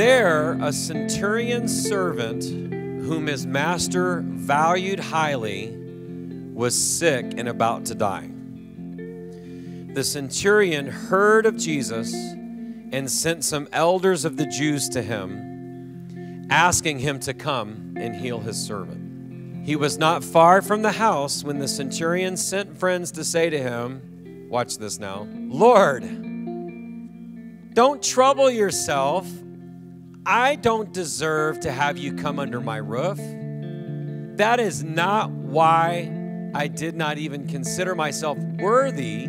there a centurion's servant, whom his master valued highly, was sick and about to die. The centurion heard of Jesus and sent some elders of the Jews to him, asking him to come and heal his servant. He was not far from the house when the centurion sent friends to say to him, Watch this now, Lord, don't trouble yourself. I don't deserve to have you come under my roof. That is not why I did not even consider myself worthy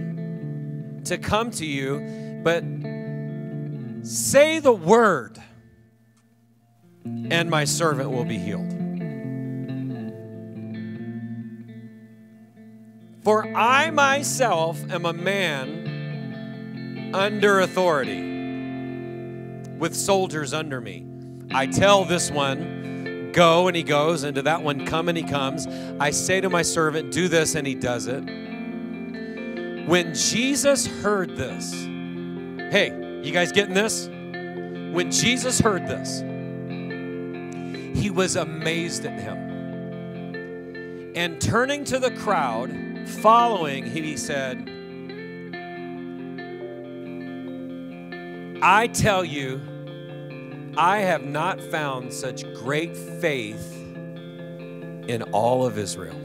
to come to you, but say the word, and my servant will be healed. For I myself am a man under authority, with soldiers under me. I tell this one, go, and he goes, and to that one, come, and he comes. I say to my servant, do this, and he does it. When Jesus heard this, hey, you guys getting this? When Jesus heard this, he was amazed at him. And turning to the crowd, following, he said, I tell you, I have not found such great faith in all of Israel.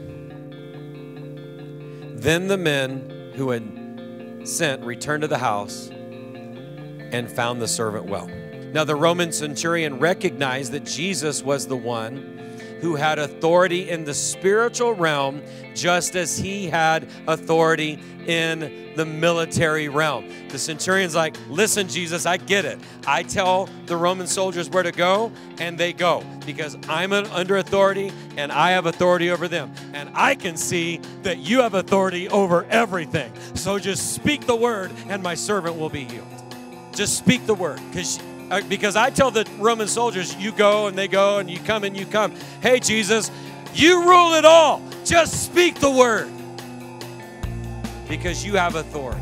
Then the men who had sent returned to the house and found the servant well. Now, the Roman centurion recognized that Jesus was the one who had authority in the spiritual realm just as he had authority in the military realm. The centurion's like, Listen, Jesus, I get it. I tell the Roman soldiers where to go, and they go because I'm under authority and I have authority over them. And I can see that you have authority over everything. So just speak the word, and my servant will be healed. Just speak the word because Uh, because I tell the Roman soldiers, you go and they go and you come and you come. Hey, Jesus, you rule it all. Just speak the word because you have authority.